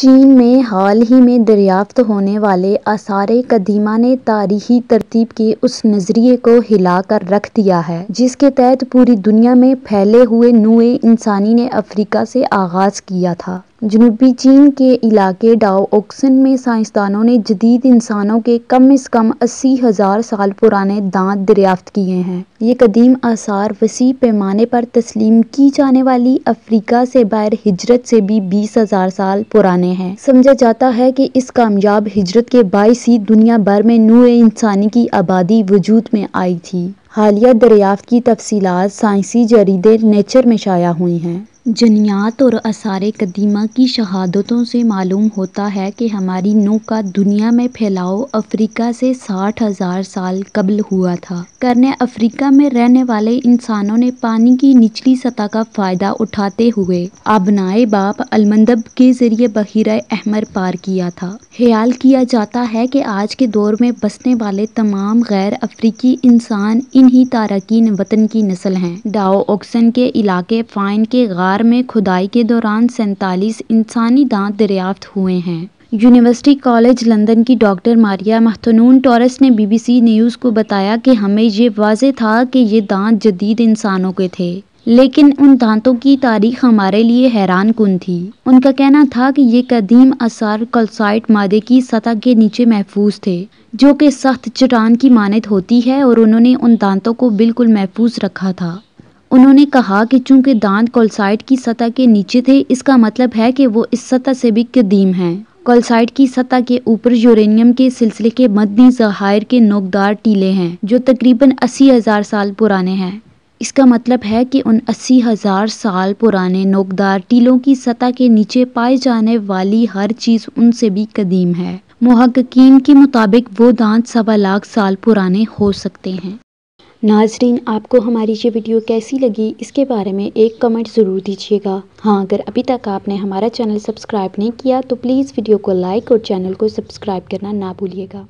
चीन में हाल ही में दरियाफ्त होने वाले आसार कदीमा ने तारीखी तरतीब के उस नज़रिए को हिला कर रख दिया है, जिसके तहत पूरी दुनिया में फैले हुए नुए इंसानी ने अफ्रीका से आगाज़ किया था। जनूबी चीन के इलाके डाओ ओक्सन में साइंसदानों ने जदीद इंसानों के कम अज़ कम अस्सी हज़ार साल पुराने दांत दरियाफ्त किए हैं। ये कदीम आसार वसी पैमाने पर तस्लीम की जाने वाली अफ्रीका से बाहर हिजरत से भी बीस हज़ार साल पुराने हैं। समझा जाता है कि इस कामयाब हिजरत के बाईस ही दुनिया भर में नू इंसानी की आबादी वजूद में आई थी। हालिया दरियाफ्त की तफसीलात साइंसी जरीदे नेचर में शाया हुई हैं। जनियात और आसार कदीमा की शहादतों से मालूम होता है कि हमारी नौ का दुनिया में फैलाव अफ्रीका से साठ हज़ार साल कबल हुआ था। करने अफ्रीका में रहने वाले इंसानों ने पानी की निचली सतह का फ़ायदा उठाते हुए आबनाए बाप अलमंदब के ज़रिए बहिरा अहमर पार किया था। ख्याल किया जाता है कि आज के दौर में बसने वाले तमाम गैर अफ्रीकी इंसान इन्हीं तारकिन वतन की नस्ल हैं। डाओ ऑक्सन के इलाके फ़ाइन के गार में खुदाई के दौरान सैंतालीस इंसानी दांत दरियाफ्त हुए हैं। यूनिवर्सिटी कॉलेज लंदन की डॉक्टर मारिया महतनून टॉरस ने बीबीसी न्यूज़ को बताया कि हमें ये वाजे था कि ये दांत जदीद इंसानों के थे, लेकिन उन दांतों की तारीख हमारे लिए हैरान कन थी। उनका कहना था कि ये कदीम आसार कलसाइट मादे की सतह के नीचे महफूज थे, जो कि सख्त चट्टान की मानत होती है और उन्होंने उन दांतों को बिल्कुल महफूज रखा था। उन्होंने कहा कि चूँकि दांत कोलसाइड की सतह के नीचे थे, इसका मतलब है कि वो इस सतह से भी कदीम हैं। कोलसाइड की सतह के ऊपर यूरेनियम के सिलसिले के मदनी जहायर के नोकदार टीले हैं, जो तकरीबन अस्सी हज़ार साल पुराने हैं। इसका मतलब है कि उन अस्सी हज़ार साल पुराने नोकदार टीलों की सतह के नीचे पाए जाने वाली हर चीज़ उनसे भी कदीम है। महक्कीन के मुताबिक वो दांत सवा लाख साल पुराने हो सकते हैं। नाजरीन, आपको हमारी ये वीडियो कैसी लगी, इसके बारे में एक कमेंट ज़रूर दीजिएगा। हाँ अगर अभी तक आपने हमारा चैनल सब्सक्राइब नहीं किया तो प्लीज़ वीडियो को लाइक और चैनल को सब्सक्राइब करना ना भूलिएगा।